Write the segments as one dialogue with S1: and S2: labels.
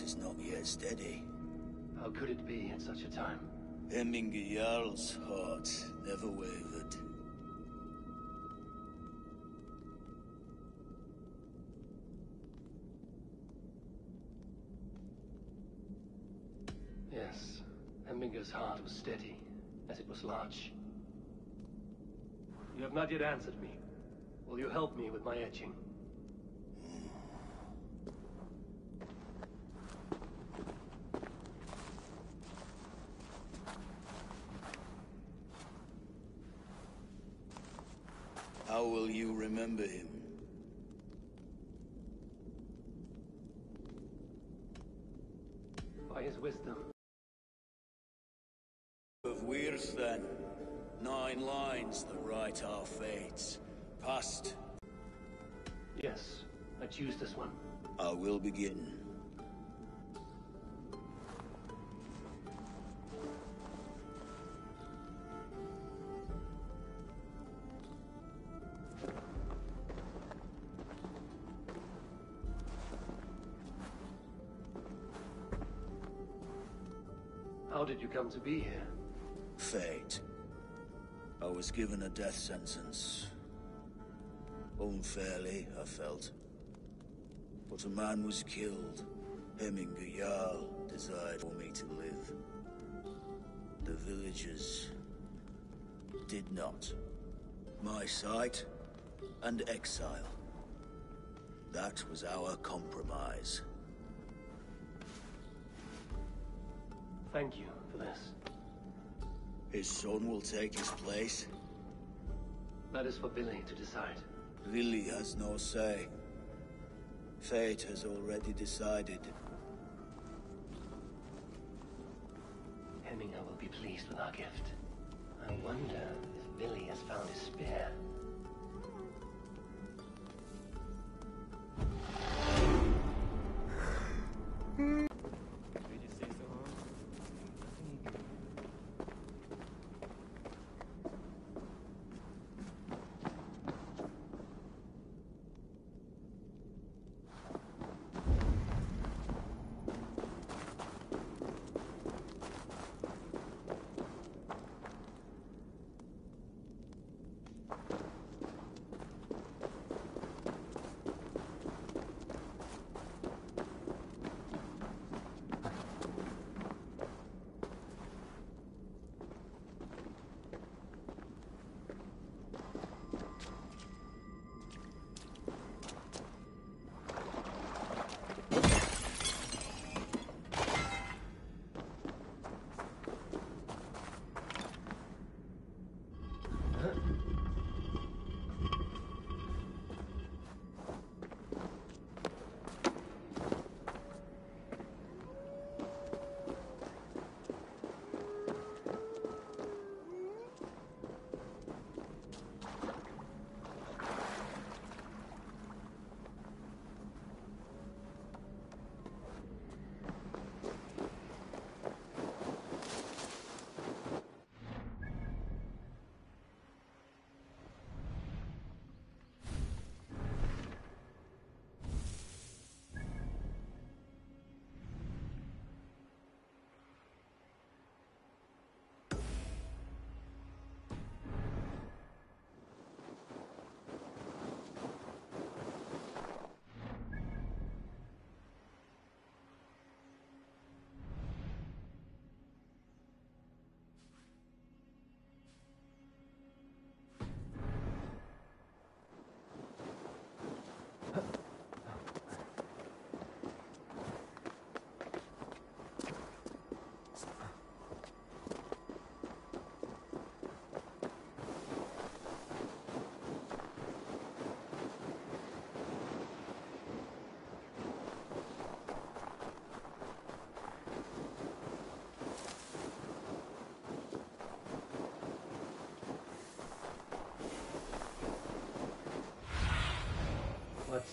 S1: is not yet steady.
S2: How could it be at such a time?
S1: Hemminger Jarl's heart never wavered.
S2: Yes, Hemminger's heart was steady, as it was large. You have not yet answered me. Will you help me with my etching?
S1: How will you remember him?
S2: By his wisdom.
S1: Of Weirs, then. Nine lines that write our fates. Past.
S2: Yes, I choose this one.
S1: I will begin.
S2: How did you come to be here?
S1: Fate. I was given a death sentence. Unfairly, I felt. But a man was killed. Hemminger Jarl desired for me to live. The villagers did not. My sight and exile. That was our compromise.
S2: Thank you for this.
S1: His son will take his place.
S2: That is for Vili to decide.
S1: Lily has no say. Fate has already decided.
S2: Hemminger will be pleased with our gift. I wonder if Vili has found his spear.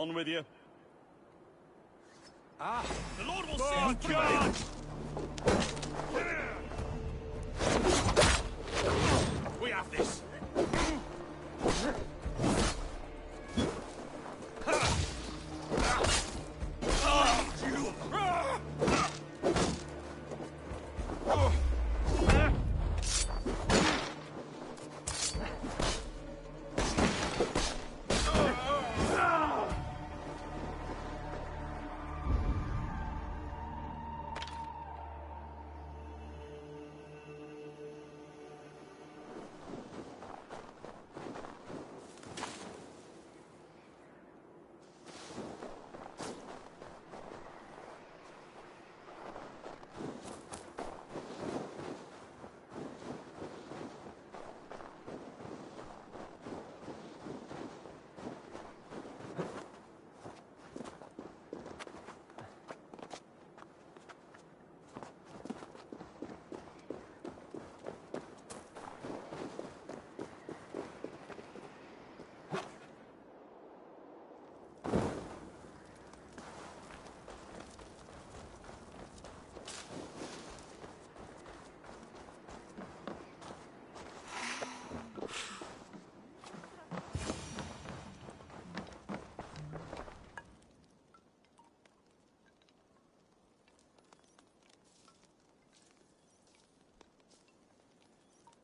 S3: On with you.
S4: Ah!
S3: The Lord will
S4: Oh,
S3: see
S4: God!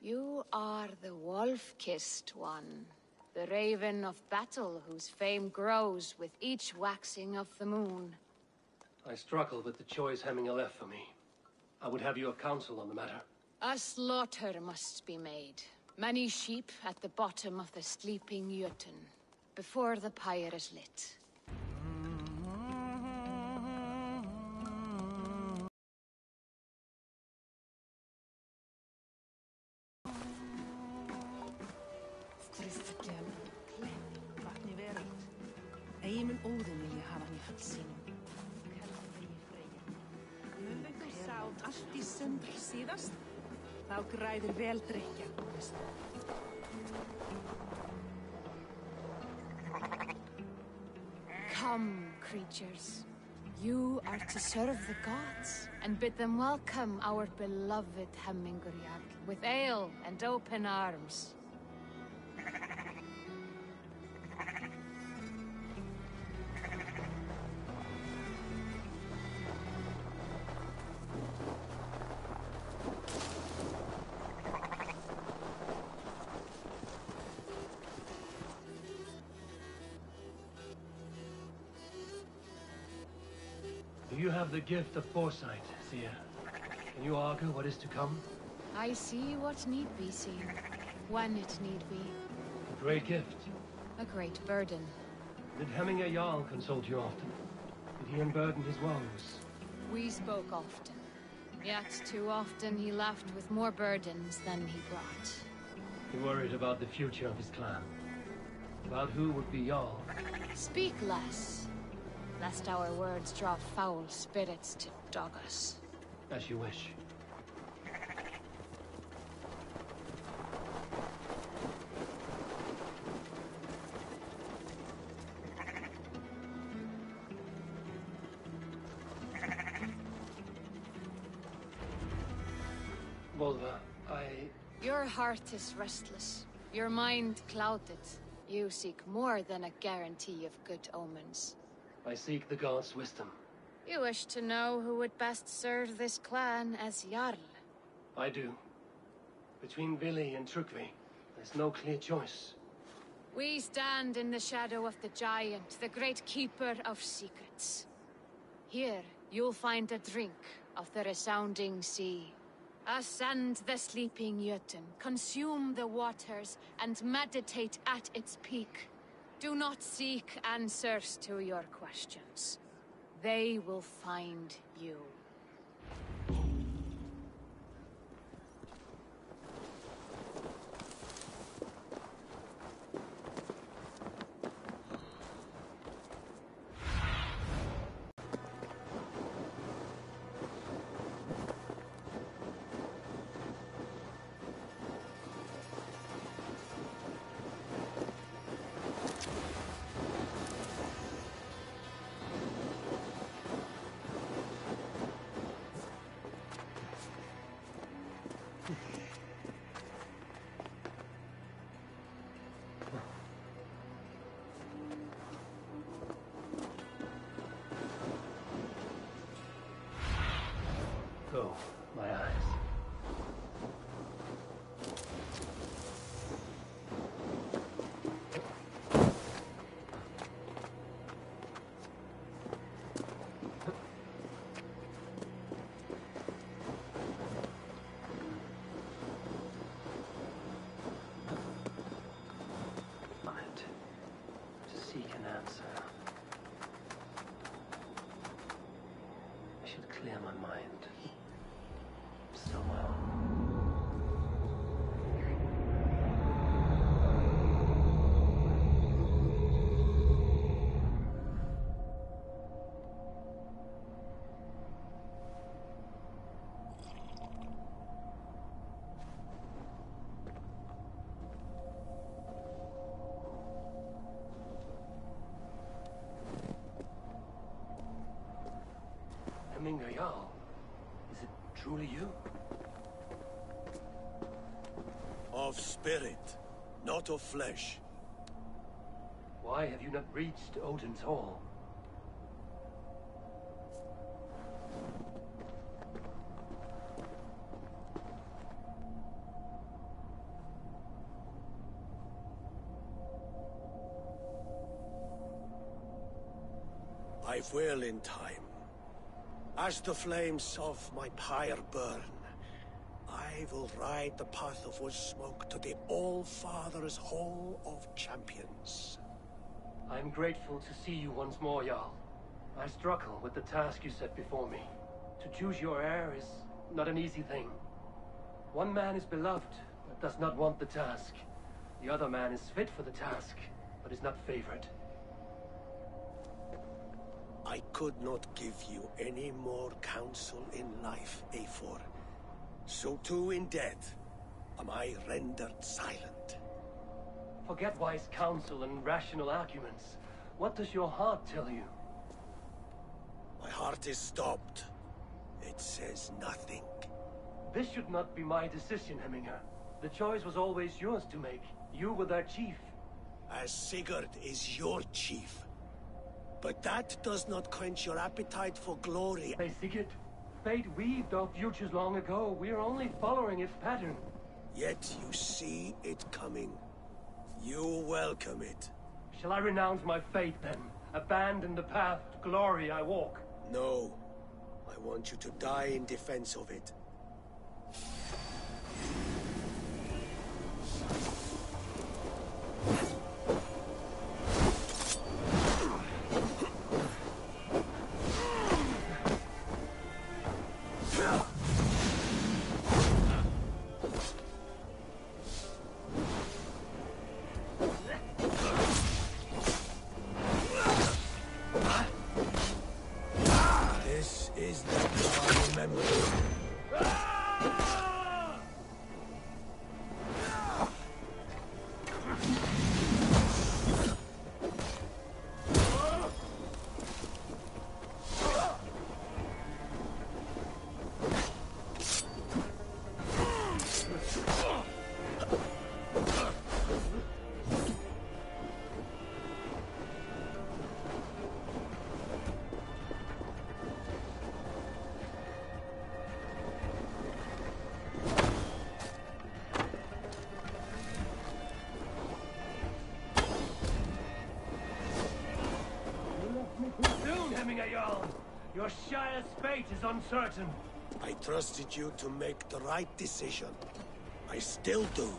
S5: You are the wolf-kissed one, the raven of battle whose fame grows with each waxing of the moon.
S2: I struggle with the choice Hemminger left for me. I would have your counsel on the matter.
S5: A slaughter must be made. Many sheep at the bottom of the sleeping Jotun, before the pyre is lit. The gods, and bid them welcome our beloved Hemmingerjarl with ale and open arms.
S2: Have the gift of foresight, Seer? Can you argue what is to come?
S5: I see what need be seen, when it need be.
S2: A great gift.
S5: A great burden.
S2: Did Hemminger Jarl consult you often? Did he unburden his woes?
S5: We spoke often. Yet too often he left with more burdens than he brought.
S2: He worried about the future of his clan. About who would be Jarl.
S5: Speak less, lest our words draw foul spirits to dog us.
S2: As you wish. Volva, I...
S5: Your heart is restless, your mind clouded. You seek more than a guarantee of good omens.
S2: I seek the gods' wisdom.
S5: You wish to know who would best serve this clan as Jarl.
S2: I do. Between Vili and Trygve, there's no clear choice.
S5: We stand in the shadow of the giant, the great keeper of secrets. Here, you'll find a drink of the resounding sea. Ascend the sleeping Jotun, consume the waters, and meditate at its peak. Do not seek answers to your questions. They will find you.
S2: Jarl, is it truly you?
S6: Of spirit, not of flesh.
S2: Why have you not reached Odin's Hall?
S6: I will in time. As the flames of my pyre burn, I will ride the path of wood smoke to the All-Father's Hall of Champions.
S2: I'm grateful to see you once more, Jarl. I struggle with the task you set before me. To choose your heir is not an easy thing. One man is beloved, but does not want the task. The other man is fit for the task, but is not favored.
S6: I could not give you any more counsel in life, Eivor. So too in death am I rendered silent.
S2: Forget wise counsel and rational arguments. What does your heart tell you?
S6: My heart is stopped. It says nothing.
S2: This should not be my decision, Hemminger. The choice was always yours to make. You were their chief.
S6: As Sigurd is your chief. But that does not quench your appetite for glory.
S2: They seek it. Fate weaved our futures long ago. We are only following its pattern.
S6: Yet you see it coming. You welcome it.
S2: Shall I renounce my fate then? Abandon the path to glory I walk?
S6: No. I want you to die in defense of it.
S2: Your Shire's fate is uncertain.
S6: I trusted you to make the right decision. I still do.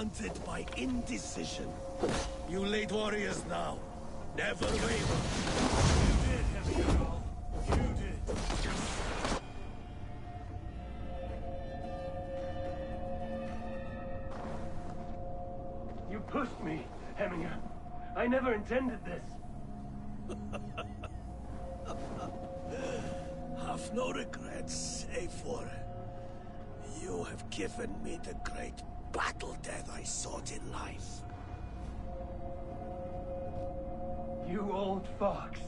S6: Is by indecision. You late warriors now. Never waver.
S4: You did, Heavy. You did.
S2: You pushed me, Heminger. I never intended this.
S6: Have no regrets, save for... You have given me the great battle death I sought in life.
S2: You old fox.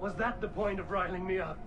S2: Was that the point of riling me up?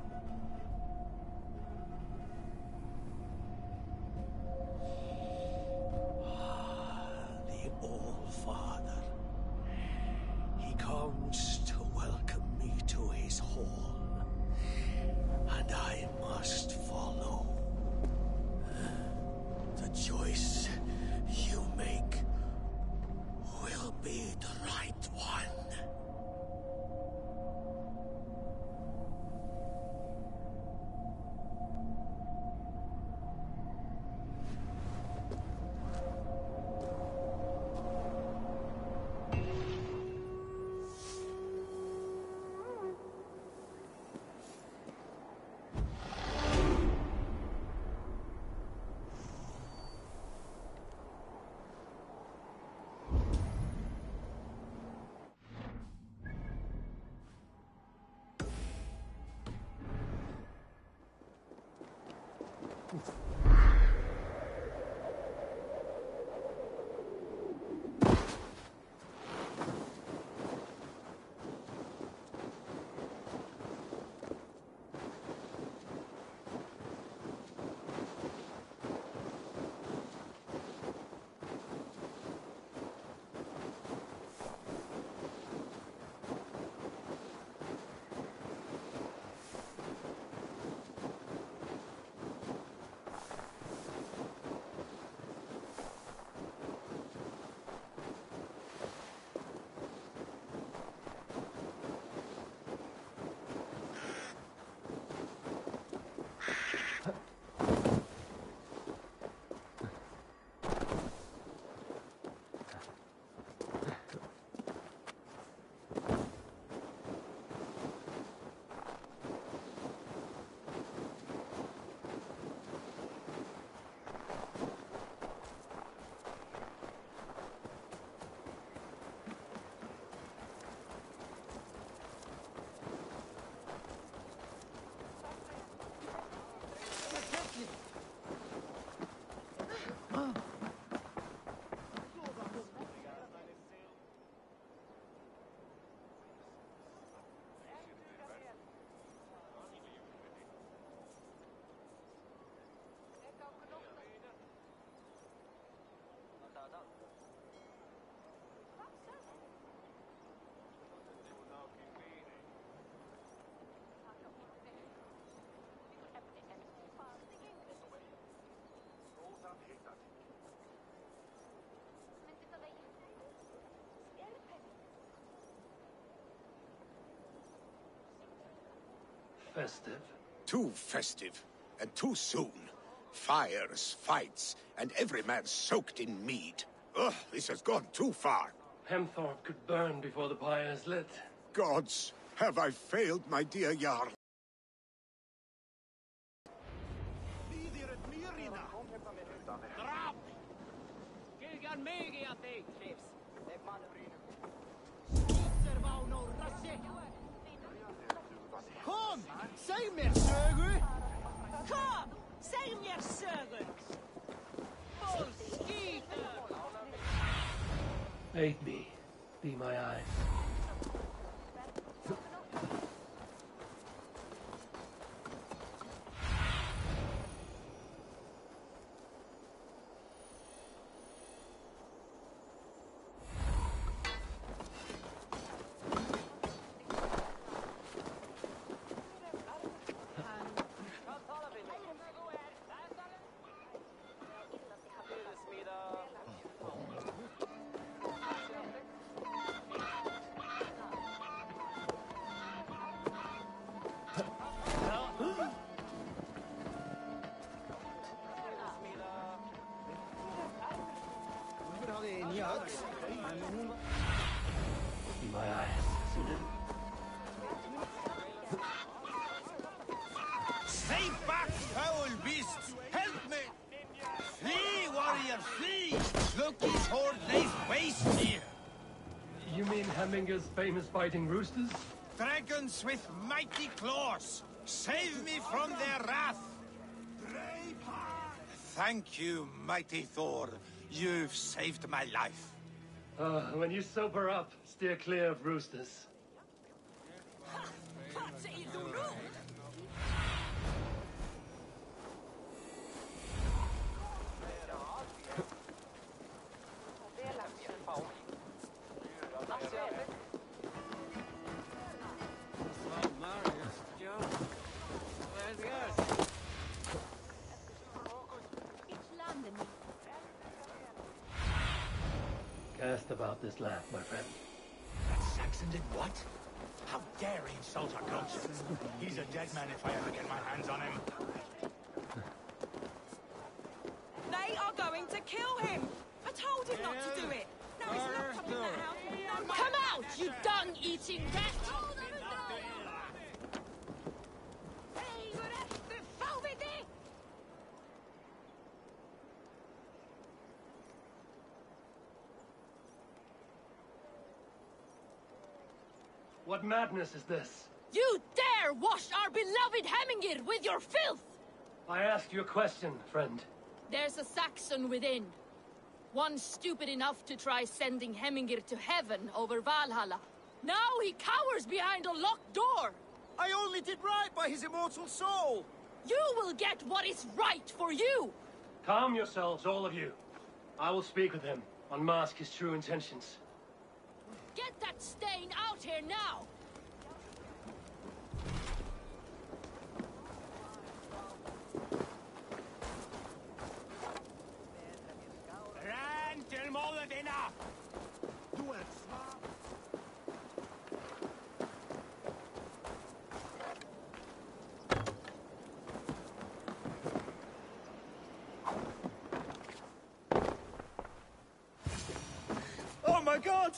S2: Festive.
S3: Too festive, and too soon. Fires, fights, and every man soaked in mead. Ugh, this has gone too far.
S2: Hemthorpe could burn before the pyre is lit.
S3: Gods, have I failed my dear Jarl?
S2: Aid me. Be my eyes.
S7: Stay back, foul beasts! Help me! Flee, warrior, flee! Loki's horde lays waste here!
S2: You mean Hemminger's famous fighting roosters?
S7: Dragons with mighty claws! Save me from their wrath! Thank you, mighty Thor. You've saved my life.
S2: Uh, when you sober up, steer clear of roosters. Cast about this land, my friend.
S4: That Saxon did what? How dare he insult our gods? He's a dead man if I ever get my hands on him.
S8: They are going to kill him! I told him not to do it! Now he's locked up in that house. No
S9: Come out, you dung-eating rat!
S2: What madness is this?
S9: You dare wash our beloved Hemingir with your filth!
S2: I asked you a question, friend.
S9: There's a Saxon within. One stupid enough to try sending Hemingir to heaven over Valhalla. Now he cowers behind a locked door!
S7: I only did right by his immortal soul!
S9: You will get what is right for you!
S2: Calm yourselves, all of you. I will speak with him, unmask his true intentions.
S9: Get that stain out here now!
S4: Ran till Moladina! Du är svag.
S7: Oh my god!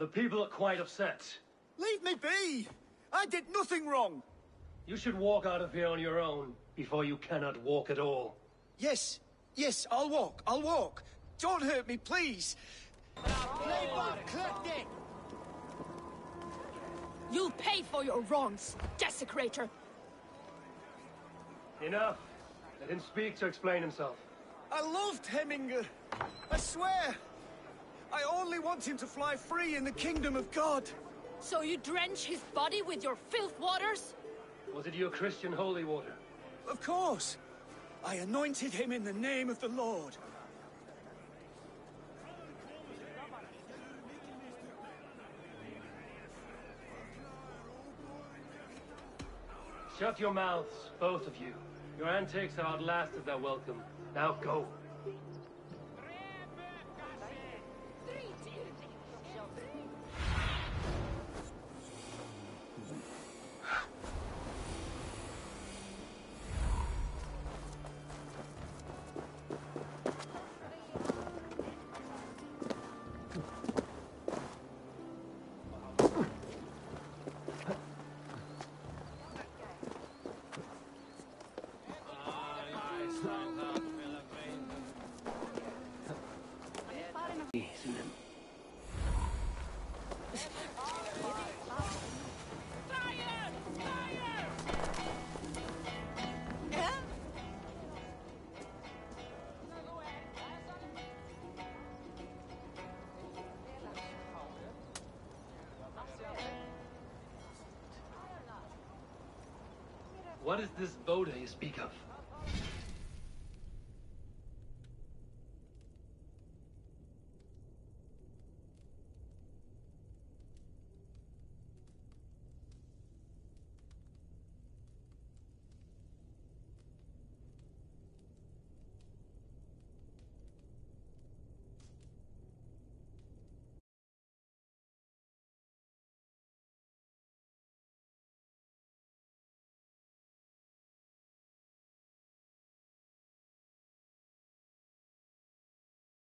S2: The people are quite upset.
S7: Leave me be! I did nothing wrong!
S2: You should walk out of here on your own before you cannot walk at all.
S7: Yes, yes, I'll walk, I'll walk. Don't hurt me, please.
S9: You'll pay for your wrongs, desecrator!
S2: Enough. Let him speak to explain himself.
S7: I loved Heminger. I swear. I only want him to fly free in the kingdom of God.
S9: So you drench his body with your filth waters?
S2: Was it your Christian holy water?
S7: Of course. I anointed him in the name of the Lord.
S2: Shut your mouths, both of you. Your antics have outlasted their welcome. Now go. Is this Boda you speak of?